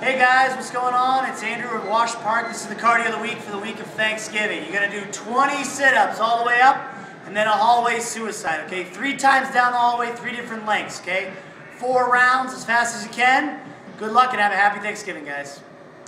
Hey guys, what's going on? It's Andrew at Wash Park. This is the cardio of the week for the week of Thanksgiving. You're gonna do 20 sit-ups all the way up and then a hallway suicide, okay? Three times down the hallway, three different lengths, okay? Four rounds as fast as you can. Good luck and have a happy Thanksgiving, guys.